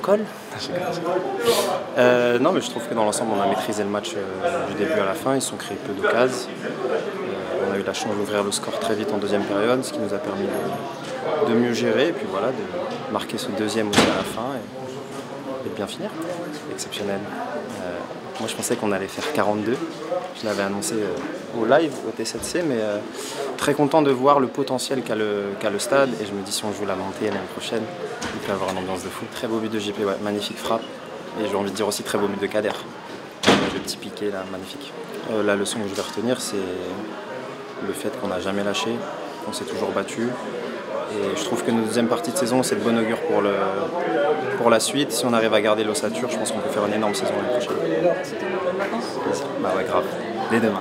colle euh, Non, mais je trouve que dans l'ensemble, on a maîtrisé le match euh, du début à la fin. Ils sont créés peu d'occasions. Euh, on a eu la chance d'ouvrir le score très vite en deuxième période, ce qui nous a permis de, mieux gérer et puis voilà, de marquer ce deuxième aussi à la fin de bien finir. Exceptionnel. moi, je pensais qu'on allait faire 42. Je l'avais annoncé au live au T7C, mais très content de voir le potentiel qu'a le, stade. Et je me dis, si on joue la montée l'année prochaine, il peut avoir une ambiance de fou. Très beau but de JP, magnifique frappe. Et j'ai envie de dire aussi très beau but de Kader. Le petit piqué, là, magnifique. Euh, la leçon que je vais retenir, c'est le fait qu'on n'a jamais lâché, qu'on s'est toujours battu. Et je trouve que notre deuxième partie de saison, c'est de bon augure pour, le, pour la suite. Si on arrive à garder l'ossature, je pense qu'on peut faire une énorme saison l'année prochaine. C'était une bonne vacances Bah ouais, grave. Dès demain.